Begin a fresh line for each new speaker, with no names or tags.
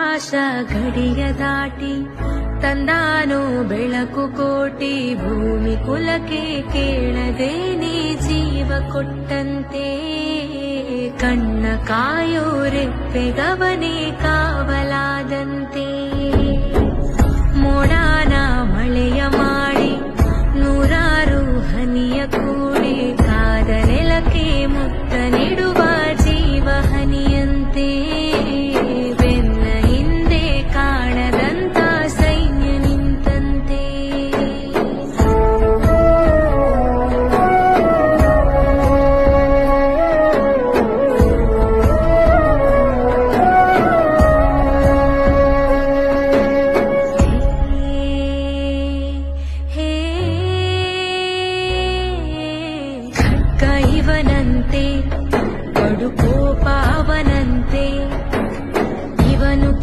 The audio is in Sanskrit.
ಆಶಾ ಘಡಿಯ ದಾಟಿ ತಂದಾನು ಬೆಳಕು ಕೋಟಿ ಭೂಮಿ ಕುಲಕ್ಕೆ ಕೇಳದೆ ನೀ ಜೀವ ಕೊಟ್ಟಂತೆ. ಕಣ್ಣ केद जीव ಕಾವಲಾದಂತೆ. ಮೋಡಾನ ಮಳೆಯ ಮಾಡಿ ನೂರಾರು ಹನಿಯ ಕೂಡಿ ಕಾದ ನೆಲಕ್ಕೆ ಮುತ್ತ ನೀಡುವ पावनन्ते।